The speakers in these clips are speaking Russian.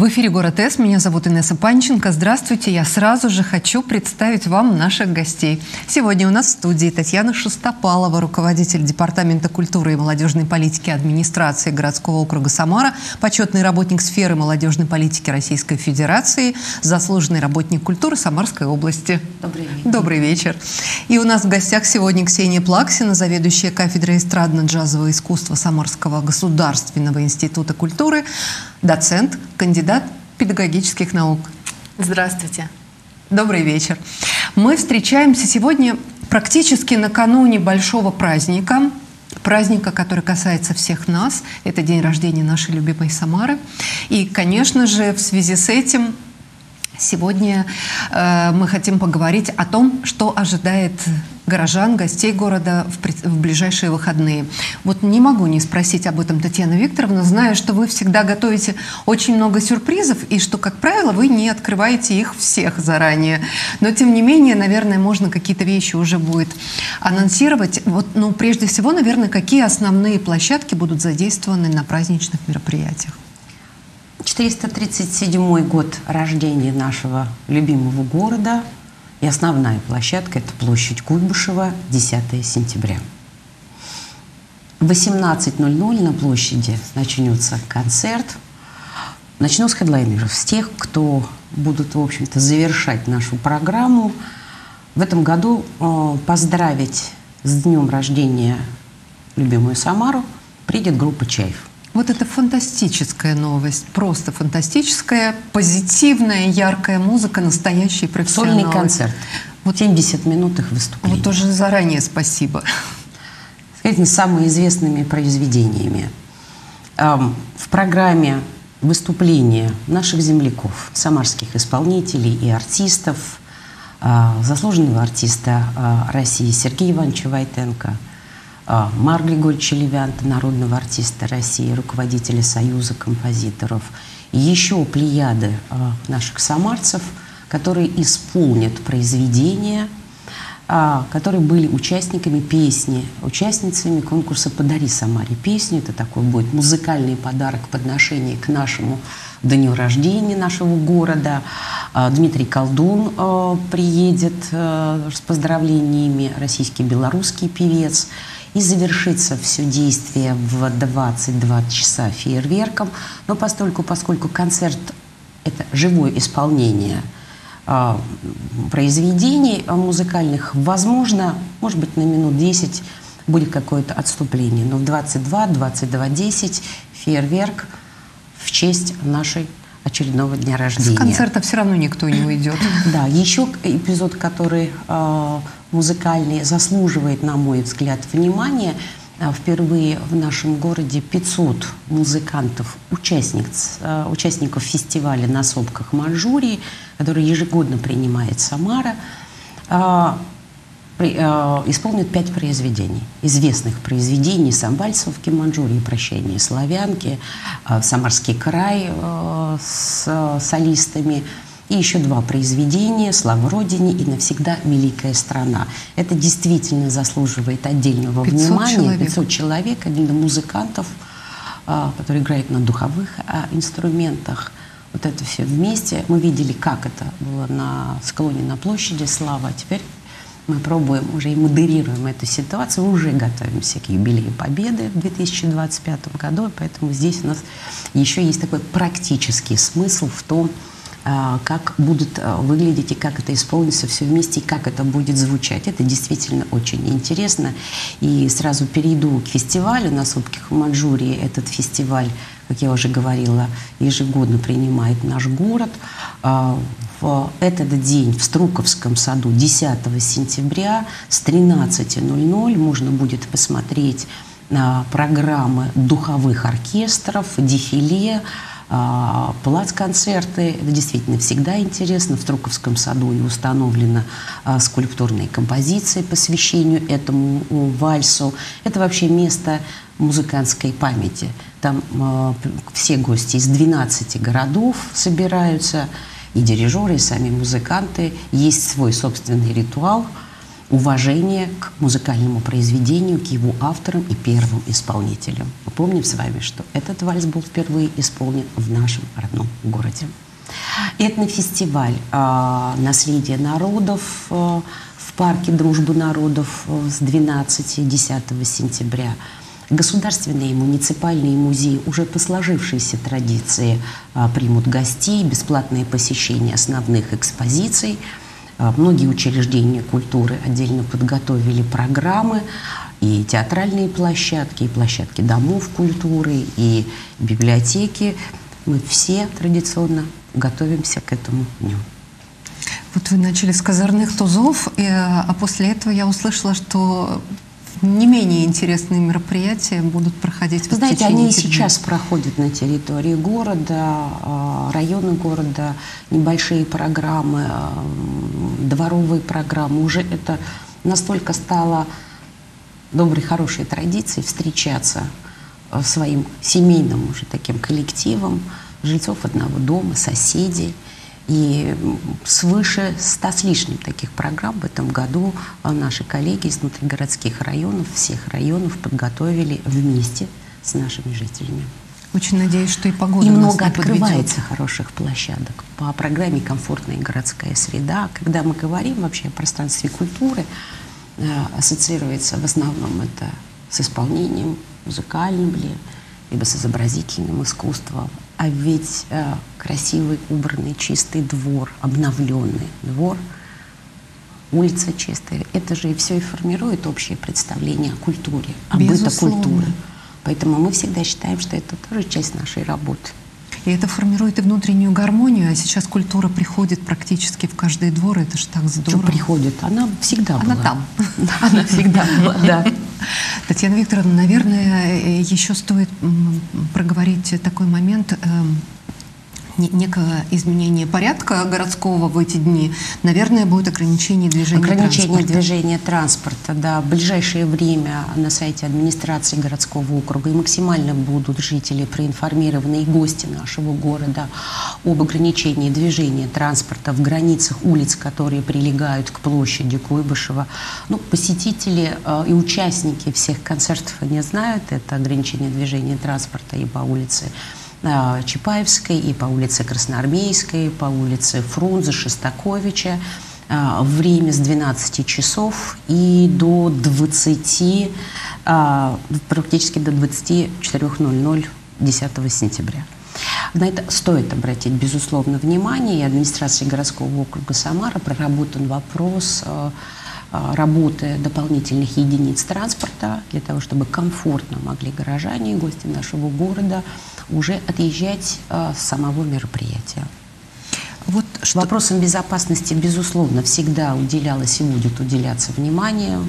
В эфире «Город С». Меня зовут Инесса Панченко. Здравствуйте. Я сразу же хочу представить вам наших гостей. Сегодня у нас в студии Татьяна Шестопалова, руководитель Департамента культуры и молодежной политики администрации городского округа Самара, почетный работник сферы молодежной политики Российской Федерации, заслуженный работник культуры Самарской области. Добрый вечер. Добрый вечер. И у нас в гостях сегодня Ксения Плаксина, заведующая кафедрой эстрадно-джазового искусства Самарского государственного института культуры, доцент, кандидат педагогических наук. Здравствуйте. Добрый вечер. Мы встречаемся сегодня практически накануне большого праздника, праздника, который касается всех нас. Это день рождения нашей любимой Самары. И, конечно же, в связи с этим Сегодня э, мы хотим поговорить о том, что ожидает горожан, гостей города в, в ближайшие выходные. Вот не могу не спросить об этом, Татьяна Викторовна, зная, что вы всегда готовите очень много сюрпризов и что, как правило, вы не открываете их всех заранее. Но, тем не менее, наверное, можно какие-то вещи уже будет анонсировать. Вот, ну, прежде всего, наверное, какие основные площадки будут задействованы на праздничных мероприятиях? 437 год рождения нашего любимого города. И основная площадка – это площадь Куйбышева, 10 сентября. В 18.00 на площади начнется концерт. Начну с хедлайнеров, с тех, кто будут, в общем-то, завершать нашу программу. В этом году э, поздравить с днем рождения любимую Самару придет группа «Чаев». Вот это фантастическая новость, просто фантастическая, позитивная, яркая музыка, настоящий профессионал. Сольный концерт. Вот 70 минут их выступления. Вот уже заранее спасибо. Скажите, самыми известными произведениями. В программе выступления наших земляков, самарских исполнителей и артистов, а, заслуженного артиста а, России Сергея Ивановича Войтенко – Марк Григорьевича Левианта, народного артиста России, руководителя Союза композиторов, и еще плеяды а, наших самарцев, которые исполнят произведения, а, которые были участниками песни, участницами конкурса «Подари Самаре песню». Это такой будет музыкальный подарок в подношении к нашему дню рождения нашего города. Дмитрий Колдун приедет с поздравлениями, российский белорусский певец – и завершится все действие в 22 часа фейерверком. Но постольку, поскольку концерт – это живое исполнение э, произведений музыкальных, возможно, может быть, на минут 10 будет какое-то отступление. Но в 22, 22.10 фейерверк в честь нашей очередного дня рождения. С концерта все равно никто не уйдет. Да, еще эпизод, который э, музыкальный заслуживает, на мой взгляд, внимания. А, впервые в нашем городе 500 музыкантов, участниц, э, участников фестиваля на сопках Манчжурии, который ежегодно принимает Самара, исполнит пять произведений, известных произведений Самбальцевки, Манчжурии, Прощение славянки, э, Самарский край э, с солистами, и еще два произведения «Слава Родине» и «Навсегда великая страна». Это действительно заслуживает отдельного 500 внимания. Человек. 500 человек, отдельно музыкантов, которые играют на духовых инструментах. Вот это все вместе. Мы видели, как это было на склоне на площади Слава, а теперь мы пробуем уже и модерируем эту ситуацию, уже готовимся к юбилею Победы в 2025 году, поэтому здесь у нас еще есть такой практический смысл в том, как будут а, выглядеть и как это исполнится все вместе, и как это будет звучать. Это действительно очень интересно. И сразу перейду к фестивалю на Сопких в. Этот фестиваль, как я уже говорила, ежегодно принимает наш город. А, в этот день в Струковском саду 10 сентября с 13.00 можно будет посмотреть программы духовых оркестров, дефиле, плац-концерты. Это действительно всегда интересно. В Струковском саду и установлена а, скульптурная композиция посвящению этому вальсу. Это вообще место музыкантской памяти. Там а, все гости из 12 городов собираются, и дирижеры, и сами музыканты. Есть свой собственный ритуал – уважение к музыкальному произведению, к его авторам и первым исполнителям. Мы помним с вами, что этот вальс был впервые исполнен в нашем родном городе. Этнофестиваль э, «Наследие народов» э, в парке «Дружбы народов» с 12-10 сентября – Государственные и муниципальные музеи уже по сложившейся традиции а, примут гостей, бесплатное посещение основных экспозиций. А, многие учреждения культуры отдельно подготовили программы, и театральные площадки, и площадки домов культуры, и библиотеки. Мы все традиционно готовимся к этому дню. Вот вы начали с казарных тузов, и, а после этого я услышала, что не менее интересные мероприятия будут проходить Вы знаете, они сейчас проходят на территории города, а, района города, небольшие программы, а, дворовые программы. Уже это настолько стало доброй, хорошей традицией встречаться а, своим семейным уже таким коллективом, жильцов одного дома, соседей – и свыше ста с лишним таких программ в этом году а, наши коллеги из внутригородских районов, всех районов подготовили вместе с нашими жителями. Очень надеюсь, что и погода И много открывается подведет. хороших площадок. По программе «Комфортная городская среда». Когда мы говорим вообще о пространстве культуры, э, ассоциируется в основном это с исполнением музыкальным ли, либо с изобразительным искусством. А ведь э, красивый, убранный, чистый двор, обновленный двор, улица чистая, это же и все и формирует общее представление о культуре, о бытокультуре. Поэтому мы всегда считаем, что это тоже часть нашей работы. И это формирует и внутреннюю гармонию, а сейчас культура приходит практически в каждый двор, это же так здорово. Что приходит? Она всегда Она была. там. Она всегда была, да. Татьяна Викторовна, наверное, еще стоит проговорить такой момент некое изменение порядка городского в эти дни, наверное, будет ограничение движения ограничение транспорта. движения транспорта, да. В ближайшее время на сайте администрации городского округа и максимально будут жители проинформированы и гости нашего города об ограничении движения транспорта в границах улиц, которые прилегают к площади Куйбышева. Ну, посетители э, и участники всех концертов они знают это ограничение движения транспорта и по улице Чапаевской, и по улице Красноармейской, по улице Фрунзе, Шестаковича. А, время с 12 часов и до 20, а, практически до 24.00 10 сентября. На это стоит обратить, безусловно, внимание. И администрации городского округа Самара проработан вопрос работы дополнительных единиц транспорта для того, чтобы комфортно могли горожане и гости нашего города уже отъезжать э, с самого мероприятия. Вот что... Вопросам безопасности, безусловно, всегда уделялось и будет уделяться внимание.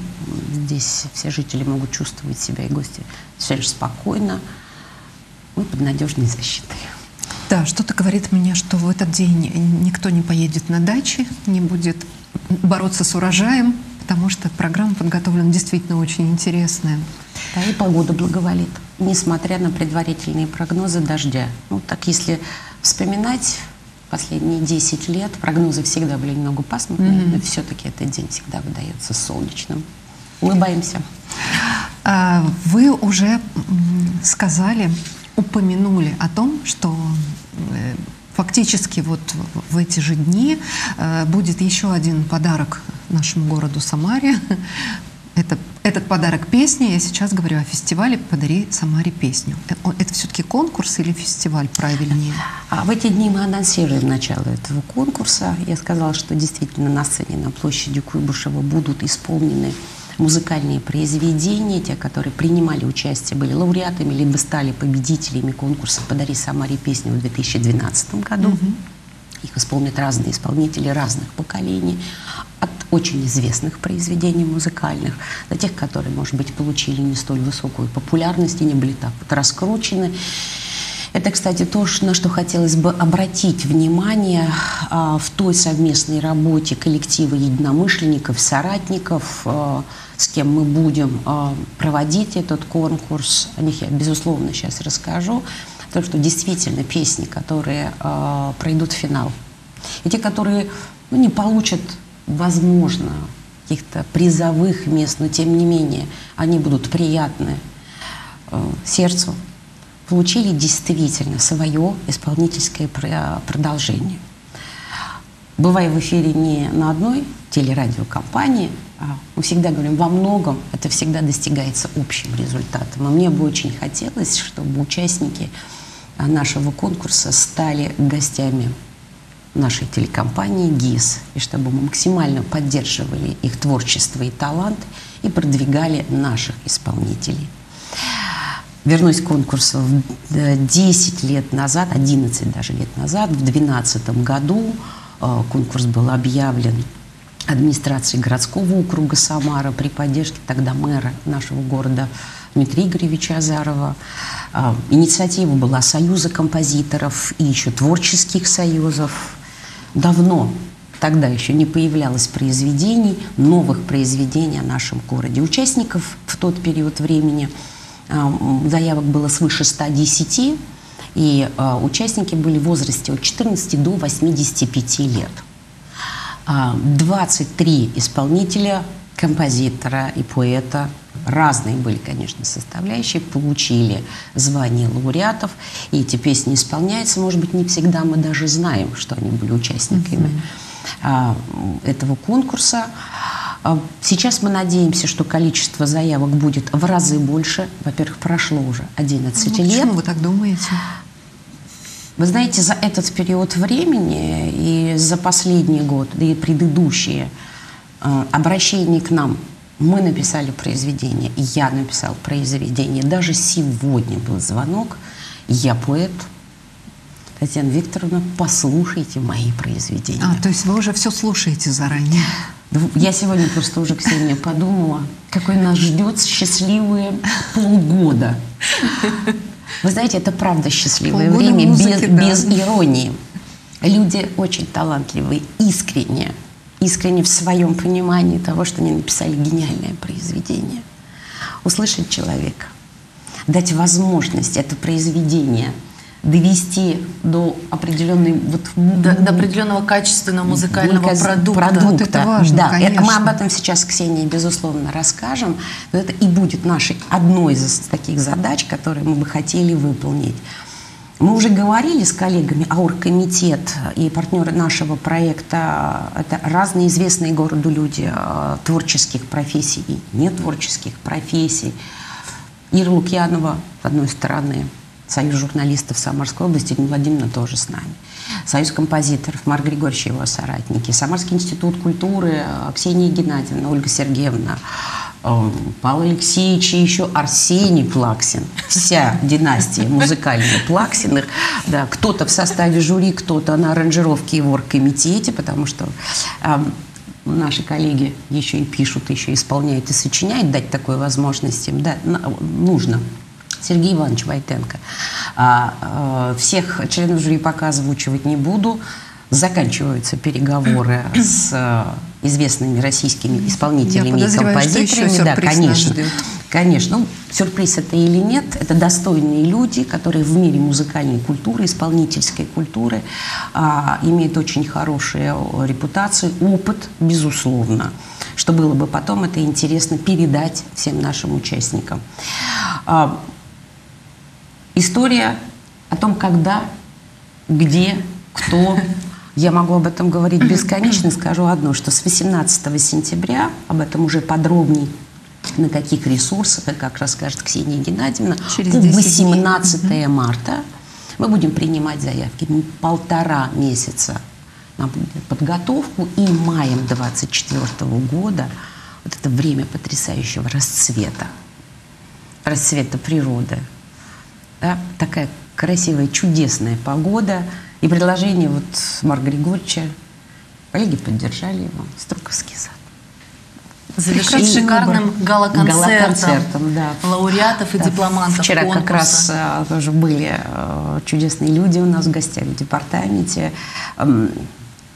Здесь все жители могут чувствовать себя и гости совершенно спокойно. Мы под надежной защитой. Да, что-то говорит мне, что в этот день никто не поедет на дачи, не будет бороться с урожаем, потому что программа подготовлена действительно очень интересная. Да, и погода благоволит, несмотря на предварительные прогнозы дождя. Ну, так если вспоминать последние 10 лет, прогнозы всегда были немного пасмурные, mm-hmm. но все-таки этот день всегда выдается солнечным. Улыбаемся. А, вы уже сказали, упомянули о том, что э, фактически вот в эти же дни э, будет еще один подарок нашему городу Самаре. Это, этот подарок песни, я сейчас говорю о фестивале «Подари Самаре песню». Э, это все-таки конкурс или фестиваль правильнее? А в эти дни мы анонсируем начало этого конкурса. Я сказала, что действительно на сцене на площади Куйбышева будут исполнены музыкальные произведения, те, которые принимали участие, были лауреатами, либо стали победителями конкурса «Подари Самаре песню» в 2012 году. Угу. Их исполнят разные исполнители разных поколений от очень известных произведений музыкальных до тех, которые, может быть, получили не столь высокую популярность и не были так вот раскручены. Это, кстати, то, на что хотелось бы обратить внимание а, в той совместной работе коллектива единомышленников, соратников, а, с кем мы будем а, проводить этот конкурс. О них я, безусловно, сейчас расскажу. Потому что действительно песни, которые пройдут финал, и те, которые ну, не получат возможно, каких-то призовых мест, но тем не менее они будут приятны э, сердцу, получили действительно свое исполнительское продолжение. Бывая в эфире не на одной телерадиокомпании, а мы всегда говорим, во многом это всегда достигается общим результатом. И мне бы очень хотелось, чтобы участники нашего конкурса стали гостями нашей телекомпании ГИС, и чтобы мы максимально поддерживали их творчество и талант и продвигали наших исполнителей. Вернусь к конкурсу. 10 лет назад, 11 даже лет назад, в 2012 году э, конкурс был объявлен администрацией городского округа Самара при поддержке тогда мэра нашего города Дмитрия Игоревича Азарова. Э, инициатива была Союза композиторов и еще творческих союзов. Давно тогда еще не появлялось произведений, новых произведений о нашем городе. Участников в тот период времени – заявок было свыше 110, и а, участники были в возрасте от 14 до 85 лет. 23 а, исполнителя, композитора и поэта, разные были, конечно, составляющие, получили звание лауреатов, и эти песни исполняются. Может быть, не всегда мы даже знаем, что они были участниками mm-hmm. этого конкурса. А, сейчас мы надеемся, что количество заявок будет в разы больше. Во-первых, прошло уже 11 ну, лет. Почему вы так думаете? Вы знаете, за этот период времени и за последний год, да и предыдущие а, обращения к нам, мы написали произведение, я написал произведение. Даже сегодня был звонок, я поэт, Татьяна Викторовна, послушайте мои произведения. А, то есть вы уже все слушаете заранее? Я сегодня просто уже, Ксения, подумала, какой нас ждет счастливые полгода. Вы знаете, это правда счастливое Полгода время, музыки, без, да. без иронии. Люди очень талантливые, искренне, искренне в своем понимании того, что они написали гениальное произведение. Услышать человека, дать возможность это произведение – довести до определенной вот до, до определенного качественного музыкального музыка, продукта. продукта. Вот это важно, да, конечно. мы об этом сейчас Ксении безусловно расскажем. Но это и будет нашей одной из таких задач, которые мы бы хотели выполнить. Мы уже говорили с коллегами, а оргкомитет и партнеры нашего проекта – это разные известные городу люди э, творческих профессий и нетворческих профессий. Ира Лукьянова, с одной стороны, Союз журналистов Самарской области, Ирина Владимировна тоже с нами. Союз композиторов, Марк Григорьевич и его соратники, Самарский институт культуры, Ксения Геннадьевна, Ольга Сергеевна, Павел Алексеевич и еще Арсений Плаксин. Вся династия музыкальных Плаксиных. Да, кто-то в составе жюри, кто-то на аранжировке и в оргкомитете, потому что эм, наши коллеги еще и пишут, еще исполняют и сочиняют, дать такой возможность им, да, нужно Сергей Иванович Войтенко. А, а, всех членов жюри пока озвучивать не буду. Заканчиваются переговоры с а, известными российскими исполнителями и композиторами. да, конечно. Ждет. Конечно. Ну, сюрприз это или нет, это достойные люди, которые в мире музыкальной культуры, исполнительской культуры а, имеют очень хорошую репутацию, опыт, безусловно, что было бы потом это интересно передать всем нашим участникам. А, История о том, когда, где, кто. Я могу об этом говорить бесконечно. Скажу одно, что с 18 сентября, об этом уже подробней, на каких ресурсах, и как расскажет Ксения Геннадьевна, Через по 18 дней. марта мы будем принимать заявки. Полтора месяца на подготовку и маем 24 года вот это время потрясающего расцвета, расцвета природы, да, такая красивая, чудесная погода. И предложение вот Марка Григорьевича, коллеги поддержали его, Струковский сад. Завершить шикарным гала-концертом, да. лауреатов и да. дипломантов Вчера конкурса. как раз а, тоже были а, чудесные люди у нас в гостях в департаменте. А,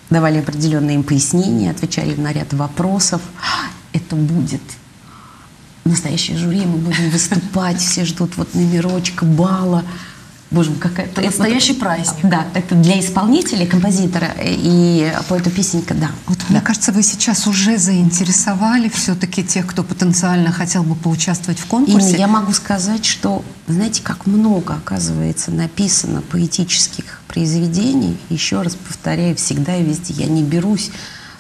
давали определенные им пояснения, отвечали на ряд вопросов. Это будет настоящее жюри, мы будем выступать, все ждут вот номерочка, бала. Боже мой, какая Это настоящий праздник. Да, это для исполнителя, композитора и поэта-песенника, да. Вот да. мне кажется, вы сейчас уже заинтересовали все-таки тех, кто потенциально хотел бы поучаствовать в конкурсе. Именно я могу сказать, что, знаете, как много, оказывается, написано поэтических произведений. Еще раз повторяю, всегда и везде. Я не берусь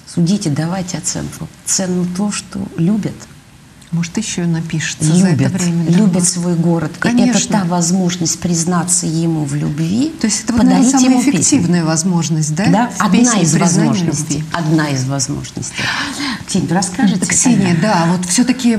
судить и давать оценку. Ценно то, что любят – может, еще и напишется любят, за это время. Да, любят свой город. Конечно. И это та возможность признаться ему в любви. То есть это, наверное, самая эффективная песню. возможность, да? Да, одна из возможностей. Одна из возможностей. Ксения, расскажите. Ксения, тогда. да, вот все-таки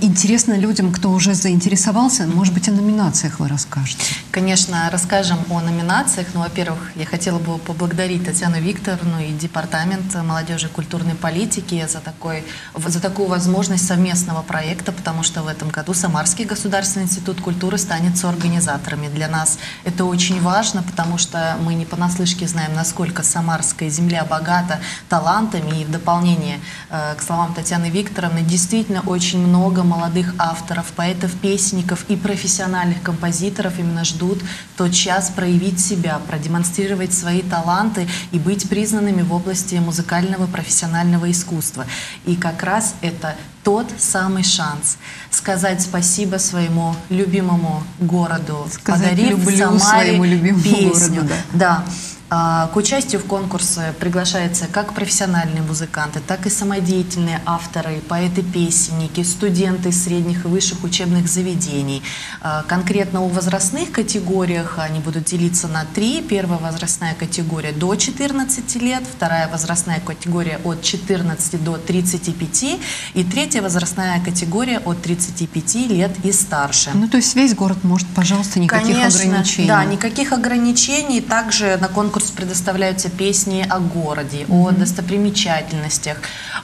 интересно людям, кто уже заинтересовался, может быть, о номинациях вы расскажете. Конечно, расскажем о номинациях. Ну, во-первых, я хотела бы поблагодарить Татьяну Викторовну и Департамент молодежи и культурной политики за, такой, за такую возможность совместного проекта, потому что в этом году Самарский государственный институт культуры станет соорганизаторами. Для нас это очень важно, потому что мы не понаслышке знаем, насколько Самарская земля богата талантами. И в дополнение э, к словам Татьяны Викторовны, действительно очень много молодых авторов, поэтов, песенников и профессиональных композиторов именно ждут тот час проявить себя, продемонстрировать свои таланты и быть признанными в области музыкального профессионального искусства. И как раз это тот самый шанс сказать спасибо своему любимому городу, сказать подарив люблю Самаре своему любимому песню. городу. Да. да. А, к участию в конкурсе приглашаются как профессиональные музыканты, так и самодеятельные авторы, поэты-песенники, студенты средних и высших учебных заведений. А, конкретно о возрастных категориях они будут делиться на три. Первая возрастная категория до 14 лет, вторая возрастная категория от 14 до 35 и третья возрастная категория от 35 лет и старше. Ну, то есть весь город может, пожалуйста, никаких Конечно, ограничений. Да, никаких ограничений. Также на конкурс конкурс предоставляются песни о городе, mm-hmm. о достопримечательностях,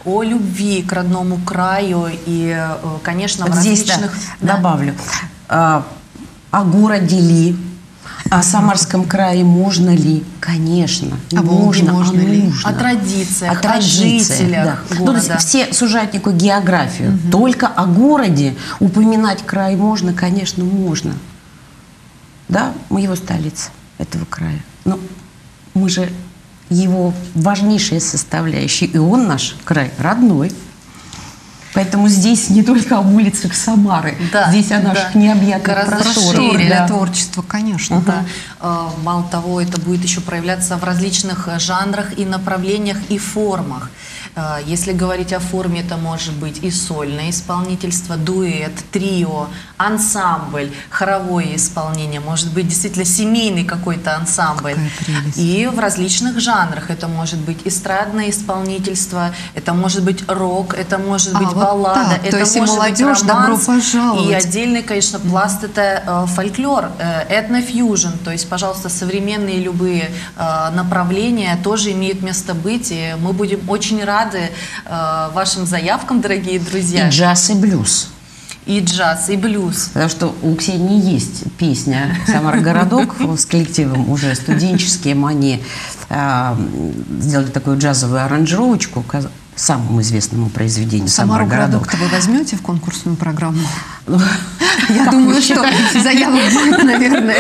о любви к родному краю и, э, конечно, вот в здесь различных... Да, добавлю. А, о городе ли, о Самарском крае можно ли? Конечно, а можно, можно а ли? Нужно. О традициях, о, традициях, о жителях да. города. Ну, то есть все сужают некую географию. Угу. Только о городе упоминать край можно, конечно, можно. Да, мы его столица этого края. Но мы же его важнейшая составляющая, и он наш край родной. Поэтому здесь не только об улицах Самары, да, здесь о наших да. необъятных просторах. да. творчества, конечно. Угу. Да. Мало того, это будет еще проявляться в различных жанрах и направлениях и формах. А, если говорить о форме, это может быть и сольное исполнительство, дуэт, трио, ансамбль, хоровое исполнение, может быть действительно семейный какой-то ансамбль. И в различных жанрах. Это может быть эстрадное исполнительство, это может быть рок, это может быть а, баллада, вот это То есть может молодежь, быть романс. Добро пожаловать. И отдельный, конечно, пласт это э, фольклор, э, этнофьюжн. То есть, пожалуйста, современные любые э, направления тоже имеют место быть. И мы будем очень рады э, вашим заявкам, дорогие друзья. И джаз, и блюз. И джаз, и блюз. Потому что у Ксении есть песня «Самара городок» с коллективом уже студенческим. Они э, сделали такую джазовую аранжировочку, самому известному произведению Самару городок-то вы возьмете в конкурсную программу? Я думаю, что заявок будет, наверное.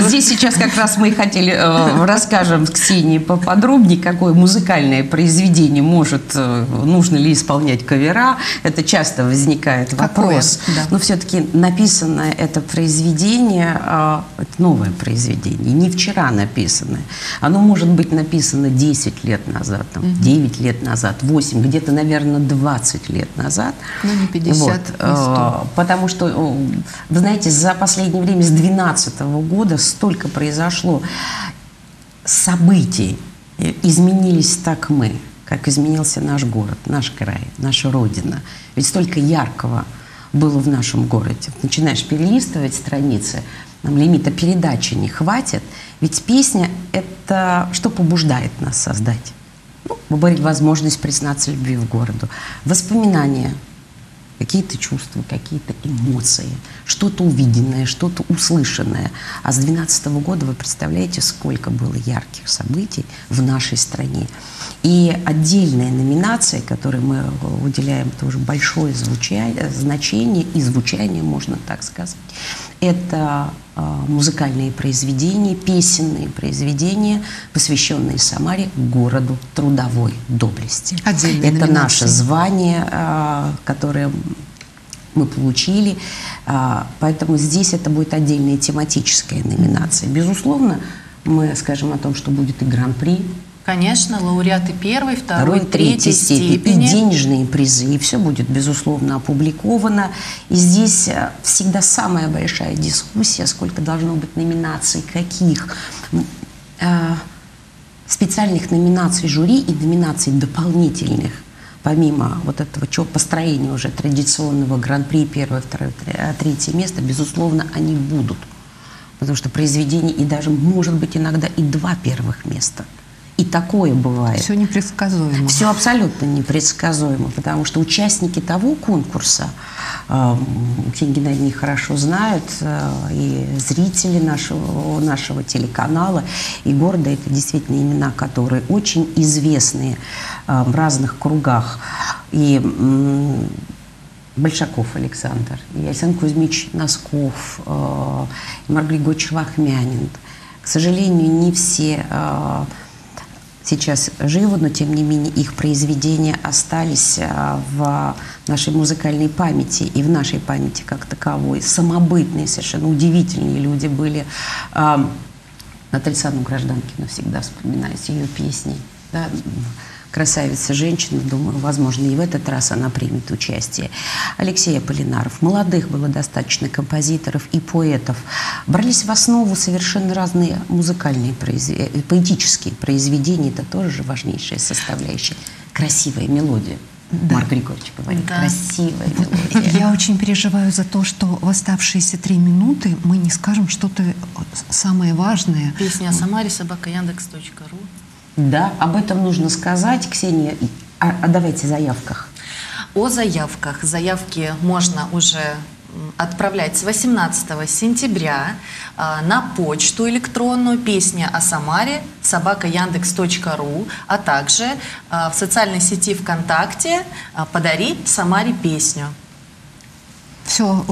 Здесь сейчас как раз мы хотели э, расскажем с Ксенией поподробнее, какое музыкальное произведение может, э, нужно ли исполнять кавера. Это часто возникает вопрос. Но все-таки написанное это произведение, э, это новое произведение, не вчера написанное. Оно может быть написано 10 лет назад, там, 9 лет назад, 8, где-то, наверное, 20 лет назад. Ну, не 50, вот. 100. Потому что, вы знаете, за последнее время, с 2012 года столько произошло событий, изменились так мы, как изменился наш город, наш край, наша Родина. Ведь столько яркого было в нашем городе. Начинаешь перелистывать страницы, нам лимита передачи не хватит. Ведь песня – это что побуждает нас создать? Ну, возможность признаться любви в городу. Воспоминания – какие-то чувства, какие-то эмоции. Что-то увиденное, что-то услышанное. А с 2012 года вы представляете, сколько было ярких событий в нашей стране. И отдельная номинация, которой мы уделяем тоже большое звучание, значение и звучание, можно так сказать, это э, музыкальные произведения, песенные произведения, посвященные Самаре, городу трудовой доблести. Отдельные это номинации. наше звание, э, которое мы получили. А, Поэтому здесь это будет отдельная тематическая номинация. Безусловно, мы скажем о том, что будет и гран-при, Конечно, лауреаты первой, второй, второй, третьей третьей степени, и денежные призы, и все будет, безусловно, опубликовано. И здесь э, всегда самая большая дискуссия, сколько должно быть номинаций, каких. Э, Специальных номинаций жюри и номинаций дополнительных, помимо вот этого чё- построения уже традиционного гран-при, первое, второе, э, третье место, безусловно, они будут. Потому что произведение, и даже, может быть, иногда и два первых места. И такое бывает. Все непредсказуемо. Все абсолютно непредсказуемо, потому что участники того конкурса, э, Ксения Геннадьевна их хорошо знают, э, и зрители нашего, нашего телеканала, и города, это действительно имена, которые очень известные э, в разных кругах. И Большаков Александр, и Александр Кузьмич Носков, и Марк Григорьевич Вахмянин. К сожалению, не все сейчас живы, но тем не менее их произведения остались а, в нашей музыкальной памяти и в нашей памяти как таковой. Самобытные, совершенно удивительные люди были. А, Наталья Сану Гражданкину всегда вспоминать ее песни. Да? Красавица женщина, думаю, возможно, и в этот раз она примет участие. Алексей Аполлинаров. Молодых было достаточно композиторов и поэтов. Брались в основу совершенно разные музыкальные, произве- э, поэтические произведения. Это тоже же важнейшая составляющая. Красивая мелодия. Марк Григорьевич говорит, Да. красивая мелодия. Я очень переживаю за то, что в оставшиеся три минуты мы не скажем что-то самое важное. Песня о Самаре, собака Яндекс.ру. Да, об этом нужно сказать. Ксения, а, а давайте о заявках. О заявках. Заявки можно уже отправлять с 18 сентября а, на почту электронную «Песня о Самаре» собака Яндекс.ру, а также а, в социальной сети ВКонтакте а, «Подари Самаре песню». Все,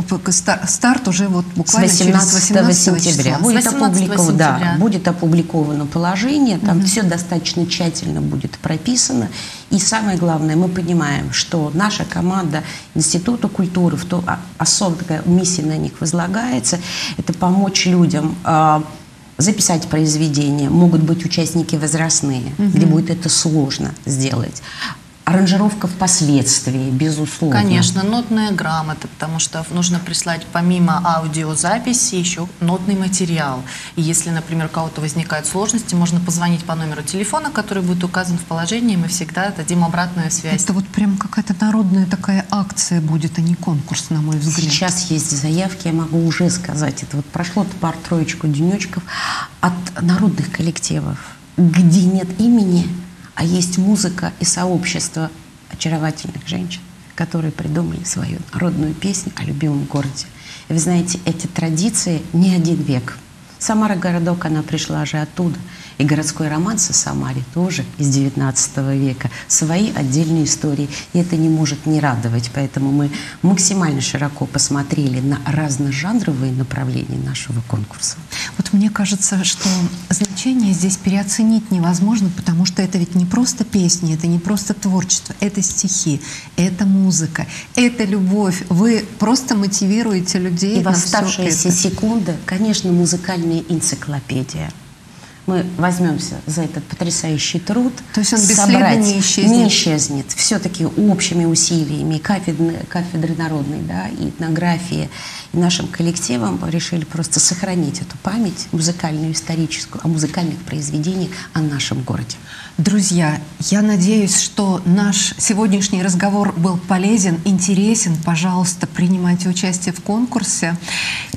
старт уже вот С буквально 18, через 18 сентября числа. будет, 18 опубликовано, да, сентября. будет опубликовано положение, там все достаточно тщательно будет прописано. И самое главное, мы понимаем, что наша команда Института культуры, в то, а- особо такая миссия на них возлагается, это помочь людям а, записать произведение. Могут быть участники возрастные, где будет это сложно сделать. Аранжировка впоследствии, безусловно. Конечно, нотная грамота, потому что нужно прислать помимо аудиозаписи еще нотный материал. И если, например, у кого-то возникают сложности, можно позвонить по номеру телефона, который будет указан в положении, и мы всегда дадим обратную связь. Это вот прям какая-то народная такая акция будет, а не конкурс, на мой взгляд. Сейчас есть заявки, я могу уже сказать. Это вот прошло пару-троечку денечков от народных коллективов, где нет имени, а есть музыка и сообщество очаровательных женщин, которые придумали свою народную песню о любимом городе. И вы знаете, эти традиции не один век. Самара городок, она пришла же оттуда. И городской романс о Самаре тоже из XIX века. Свои отдельные истории. И это не может не радовать. Поэтому мы максимально широко посмотрели на разножанровые направления нашего конкурса. Вот мне кажется, что значение здесь переоценить невозможно, потому что это ведь не просто песни, это не просто творчество, это стихи, это музыка, это любовь. Вы просто мотивируете людей И в на оставшиеся секунды, конечно, музыкальная энциклопедия. Мы возьмемся за этот потрясающий труд. То есть он бесследно не исчезнет? Не исчезнет. Все-таки общими усилиями кафедры, кафедры народной да, и этнографии и нашим коллективом решили просто сохранить эту память музыкальную, историческую, о музыкальных произведениях о нашем городе. Друзья, я надеюсь, что наш сегодняшний разговор был полезен, интересен. Пожалуйста, принимайте участие в конкурсе.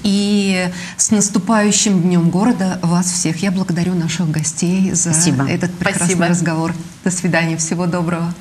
И с наступающим Днем города вас всех. Я благодарю наших гостей за Спасибо. этот прекрасный Спасибо. разговор. До свидания. Всего доброго.